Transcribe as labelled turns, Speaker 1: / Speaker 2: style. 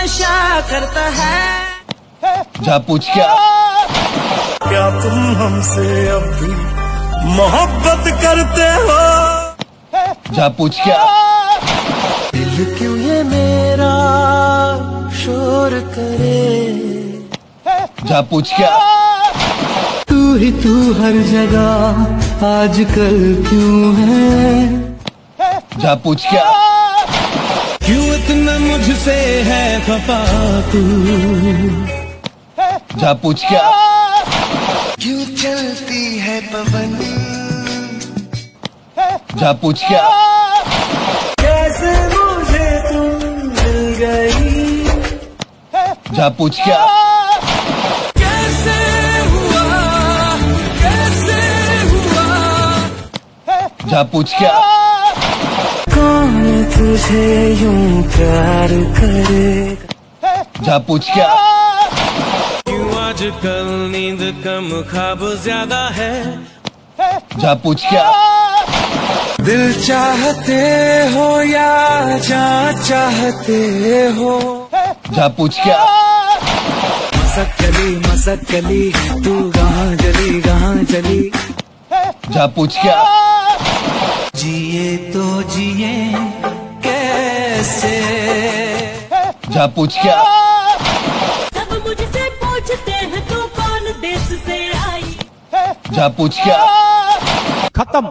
Speaker 1: नशा करता है।
Speaker 2: जा पूछ क्या?
Speaker 3: क्या तुम हमसे अब भी मोहब्बत करते हो?
Speaker 2: जा पूछ क्या?
Speaker 1: दिल क्यों ये मेरा शोर करे?
Speaker 2: जा पूछ क्या?
Speaker 1: तू ही तू हर जगह आजकल क्यों है?
Speaker 2: जा पूछ क्या?
Speaker 1: क्यों इतना मुझसे है खफा तू?
Speaker 2: जा पूछ क्या?
Speaker 1: क्यों चलती है पवन?
Speaker 2: जा पूछ क्या?
Speaker 1: कैसे मुझे तुम मिल गई?
Speaker 2: जा पूछ क्या?
Speaker 1: कैसे हुआ? कैसे हुआ?
Speaker 2: जा पूछ क्या?
Speaker 1: तुझे यूँ प्यार करेगा
Speaker 2: जा पूछ क्या?
Speaker 1: क्यों आजकल नींद कम खाब ज़्यादा है?
Speaker 2: जा पूछ क्या?
Speaker 1: दिल चाहते हो या जा चाहते हो?
Speaker 2: जा पूछ क्या?
Speaker 1: मसकली मसकली तू कहाँ चली कहाँ चली?
Speaker 2: जा पूछ क्या?
Speaker 1: जिए तो जिए कैसे
Speaker 2: जा पूछ क्या?
Speaker 4: सब मुझसे पूछते हैं तू कौन देश से आई।
Speaker 2: जा पूछ क्या?
Speaker 5: खत्म।